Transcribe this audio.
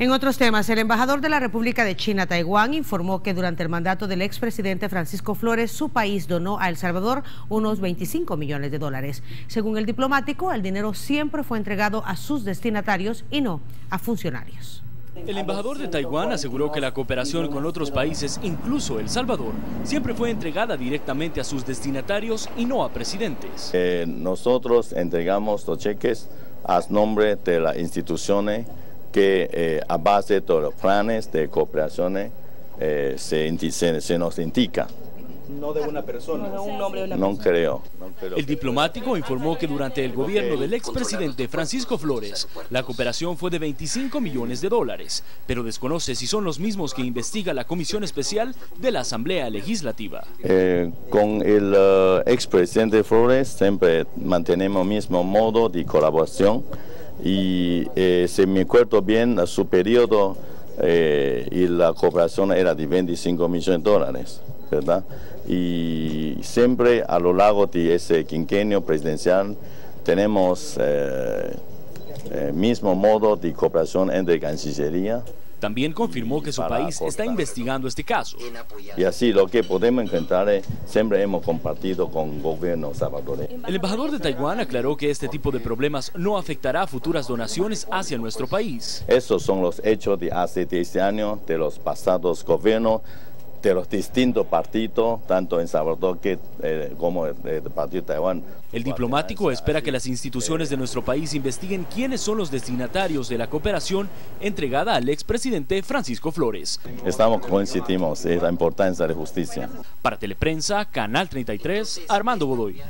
En otros temas, el embajador de la República de China, Taiwán, informó que durante el mandato del expresidente Francisco Flores, su país donó a El Salvador unos 25 millones de dólares. Según el diplomático, el dinero siempre fue entregado a sus destinatarios y no a funcionarios. El embajador de Taiwán aseguró que la cooperación con otros países, incluso El Salvador, siempre fue entregada directamente a sus destinatarios y no a presidentes. Eh, nosotros entregamos los cheques a nombre de las instituciones que eh, a base de los planes de cooperación eh, se, nos indica. No de una persona. No, un nombre de una no creo. El diplomático informó que durante el gobierno del expresidente Francisco Flores, la cooperación fue de 25 millones de dólares, pero desconoce si son los mismos que investiga la Comisión Especial de la Asamblea Legislativa. Eh, con el expresidente Flores siempre mantenemos el mismo modo de colaboración y eh, si me acuerdo bien, su periodo eh, y la cooperación era de 25 millones de dólares, ¿verdad? Y siempre a lo largo de ese quinquenio presidencial tenemos el eh, mismo modo de cooperación entre Cancillería también confirmó que su país está investigando este caso. Y así lo que podemos encontrar siempre hemos compartido con el gobierno salvadoreño. El embajador de Taiwán aclaró que este tipo de problemas no afectará a futuras donaciones hacia nuestro país. Esos son los hechos de hace 10 años de los pasados gobiernos de los distintos partidos, tanto en Salvador eh, como el, Partido de Taiwán. El diplomático espera que las instituciones de nuestro país investiguen quiénes son los destinatarios de la cooperación entregada al expresidente Francisco Flores. Estamos coincidimos en la importancia de la justicia. Para Teleprensa, Canal 33, Armando Godoy.